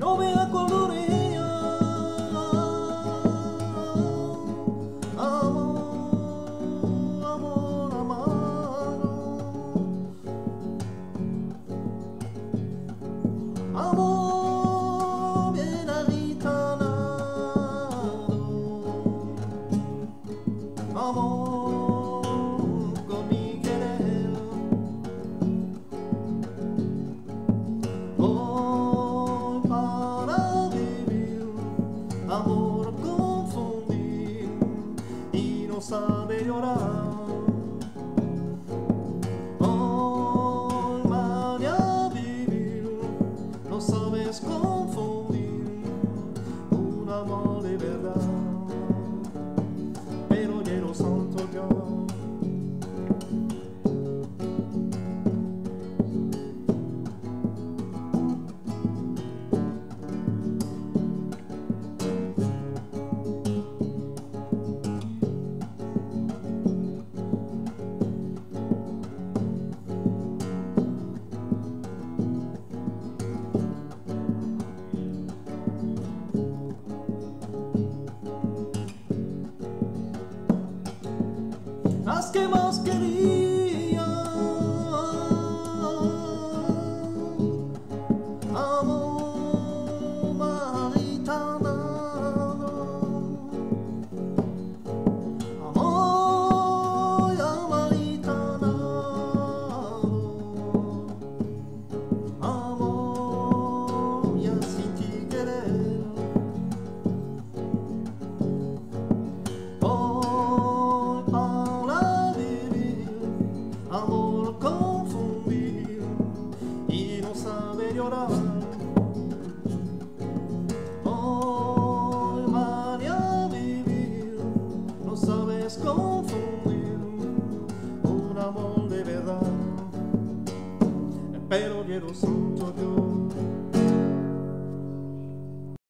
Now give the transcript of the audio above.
no me acuerdo possa melhorar. más que más querido. Oh man, vivir, no sabes confundir un amor de verdad, pero miedo su.